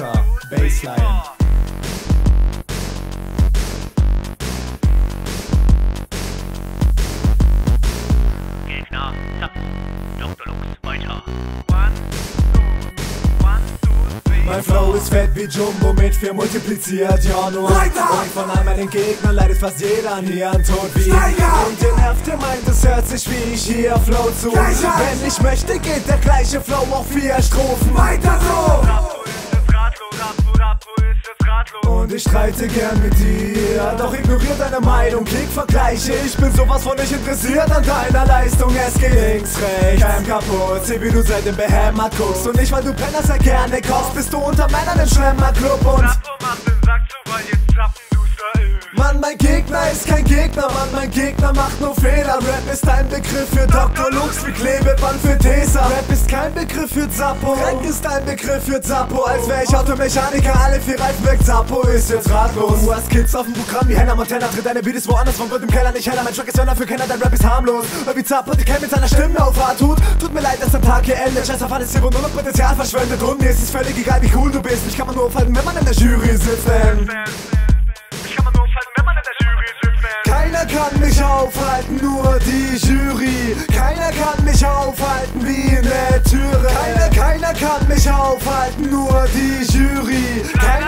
Alter. Baseline. Gegner, zack. Dr. Lux, weiter. Mein Flow ist fett wie Jumbo mit vier multipliziert, ja nur Weiter! Und von all meinen Gegnern leidet fast jeder an hier an Tod wie Steiger! Und den nervt der meint, es hört sich wie ich hier Flow zu Gleichheit! Wenn ich möchte, geht der gleiche Flow auf vier Strophen Weiter so! Und ich streite gern mit dir, doch ignoriere deine Meinung, klick Vergleiche. Ich bin sowas von nicht interessiert an deiner Leistung. Es geht links, rechts, kein kaputt. Sieh, wie du seitdem behämmert guckst. Und nicht, weil du Penner sehr gerne kochst, bist du unter Männern im Schlemmerclub. Und Gegner Mann, mein Gegner macht nur Fehler. Rap ist ein Begriff für Dr. Lux wie Klebeband für Tesa. Rap ist kein Begriff für Zappo. Dreck ist ein Begriff für Zappo. Als wär ich Automechaniker, alle vier Reifen weg. Zappo ist jetzt ratlos. Du hast Kids auf dem Programm wie Hannah Montana. Tritt deine Beats woanders, von wird im Keller nicht heller. Mein Track ist Hörner für Kenner, dein Rap ist harmlos. Weil wie Zappo die kennt mit seiner Stimme auf Hart tut. Tut mir leid, dass der Tag hier endet. Scheiß auf alles hier, wo nur noch Potenzial verschwendet. Und mir ist es völlig egal, wie cool du bist. Mich kann man nur aufhalten, wenn man in der Jury sitzt. Denn kann mich aufhalten, nur die Jury. Keiner kann mich aufhalten wie eine Türe. Keiner, keiner kann mich aufhalten, nur die Jury. Keiner